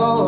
Oh.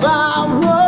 by one.